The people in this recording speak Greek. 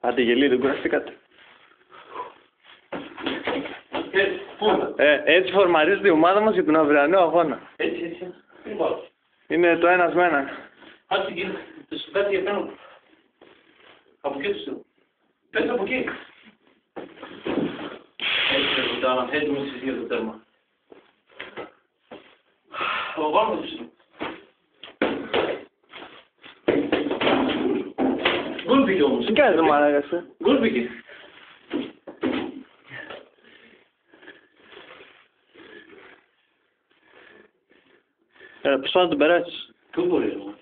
Άντε γελί, δεν κουραστήκατε. Ε, πού, Ε, έτσι φορμαρίζεται η ομάδα μας για τον αυριανό αγώνα. έτσι, έτσι. Τι πάω. Είναι το ένας με ένα. Άντε κύριε, το σου κάτι για πάνω. Από εκεί τους στείλω. Πες από εκεί. Έτσι ρε κουτάνα, έτοιμος εσύ για το τέρμα. Από πάνω τους Gurpik olmuş. Geldim evet. alakası. Gurpik. Ya, bu saat beraç. Kıl boruyor mu?